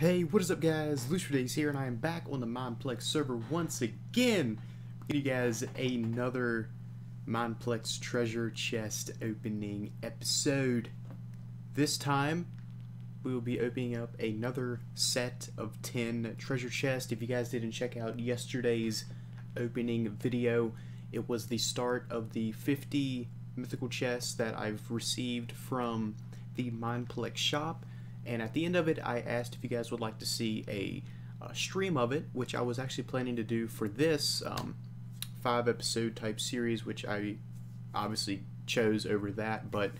Hey, what is up guys? Days here and I am back on the Mineplex server once again. Give you guys another Mineplex treasure chest opening episode. This time, we will be opening up another set of 10 treasure chests. If you guys didn't check out yesterday's opening video, it was the start of the 50 mythical chests that I've received from the Mineplex shop and at the end of it, I asked if you guys would like to see a, a stream of it, which I was actually planning to do for this um, five episode type series, which I obviously chose over that. But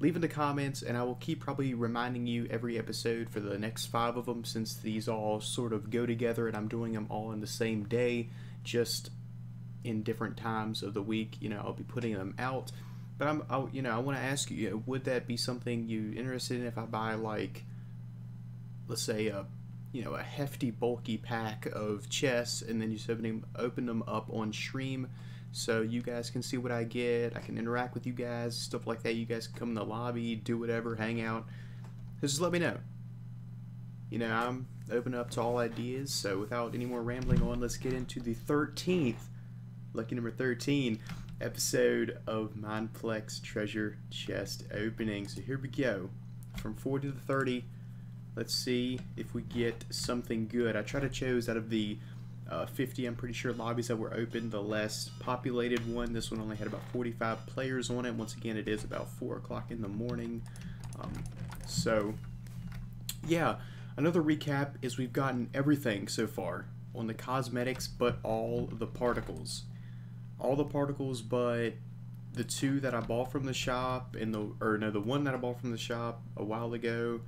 leave in the comments, and I will keep probably reminding you every episode for the next five of them, since these all sort of go together, and I'm doing them all in the same day, just in different times of the week. You know, I'll be putting them out. But I'm, I, you know, I want to ask you, would that be something you interested in if I buy like, let's say a, you know, a hefty, bulky pack of chests, and then you open them, open them up on stream, so you guys can see what I get. I can interact with you guys, stuff like that. You guys can come in the lobby, do whatever, hang out. Just let me know. You know, I'm open up to all ideas. So without any more rambling on, let's get into the 13th, lucky number 13 episode of Mineplex Treasure Chest Opening. So here we go. From 40 to 30, let's see if we get something good. I try to choose out of the uh, 50, I'm pretty sure, lobbies that were open, the less populated one. This one only had about 45 players on it. Once again, it is about 4 o'clock in the morning. Um, so, yeah, another recap is we've gotten everything so far on the cosmetics, but all the particles all the particles but the two that I bought from the shop and the or no the one that I bought from the shop a while ago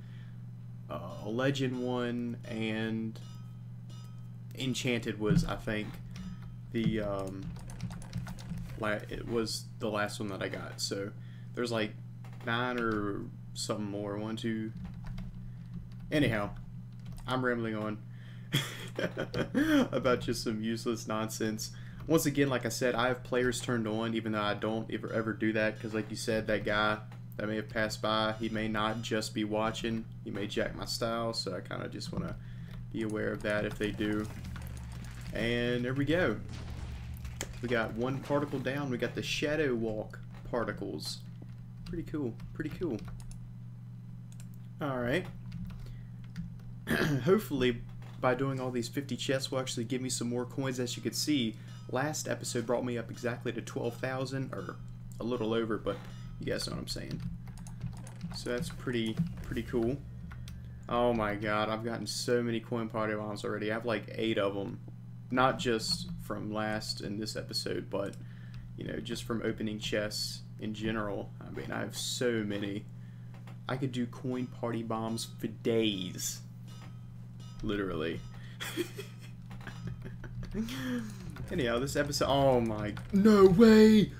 uh, a legend one and enchanted was I think the um it was the last one that I got. So there's like nine or something more. One two. Anyhow I'm rambling on about just some useless nonsense once again, like I said, I have players turned on, even though I don't ever ever do that, because like you said, that guy that may have passed by, he may not just be watching. He may jack my style, so I kind of just want to be aware of that if they do. And there we go. We got one particle down. We got the Shadow Walk particles. Pretty cool. Pretty cool. Alright. Hopefully, by doing all these 50 chests will actually give me some more coins. As you can see, last episode brought me up exactly to 12,000, or a little over, but you guys know what I'm saying. So that's pretty, pretty cool. Oh my god, I've gotten so many coin party bombs already. I have like eight of them. Not just from last in this episode, but, you know, just from opening chests in general. I mean, I have so many. I could do coin party bombs for days. Literally. Anyhow, this episode. Oh my. No way!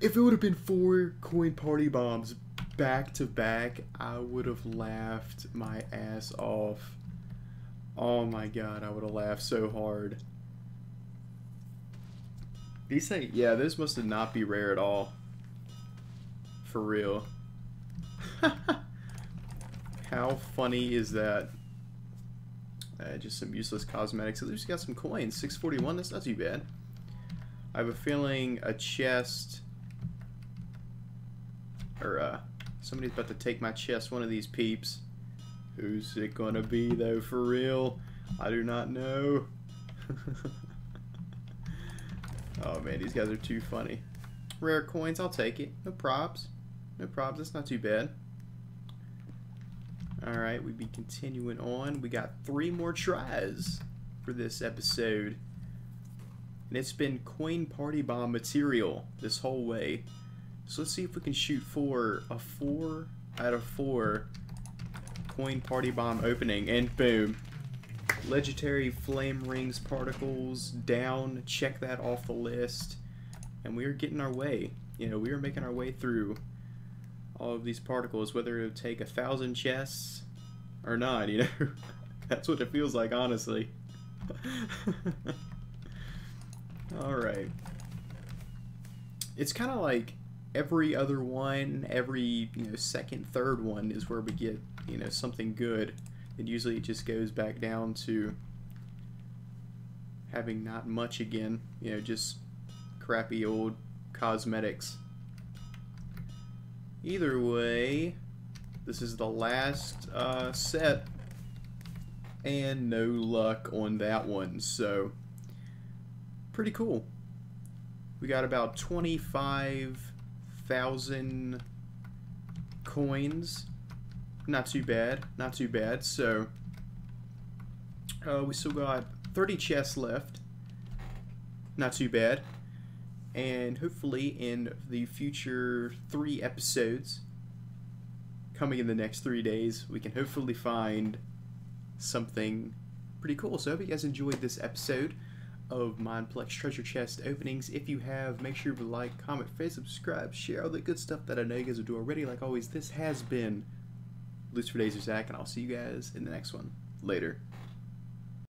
If it would have been four coin party bombs back to back, I would have laughed my ass off. Oh my god, I would have laughed so hard. These things, yeah, this must have not be rare at all. For real. How funny is that? Uh, just some useless cosmetics. At least got some coins. 641, that's not too bad. I have a feeling a chest... Or, uh, somebody's about to take my chest, one of these peeps. Who's it gonna be, though, for real? I do not know. oh, man, these guys are too funny. Rare coins, I'll take it. No props. No props, that's not too bad. Alright, we be continuing on. We got three more tries for this episode. And it's been coin party bomb material this whole way. So let's see if we can shoot for a four out of four coin party bomb opening. And boom. Legendary flame rings particles down. Check that off the list. And we are getting our way. You know, we are making our way through all of these particles, whether it would take a thousand chests or not, you know? That's what it feels like, honestly. Alright. It's kind of like every other one, every, you know, second, third one is where we get, you know, something good. And usually it just goes back down to having not much again. You know, just crappy old cosmetics. Either way, this is the last uh, set, and no luck on that one, so pretty cool. We got about 25,000 coins. Not too bad, not too bad. So, uh, we still got 30 chests left. Not too bad. And hopefully in the future three episodes, coming in the next three days, we can hopefully find something pretty cool. So I hope you guys enjoyed this episode of Mineplex Treasure Chest openings. If you have, make sure to like, comment, favorite, subscribe, share all the good stuff that I know you guys will do already. Like always, this has been for Days Zach, and I'll see you guys in the next one. Later.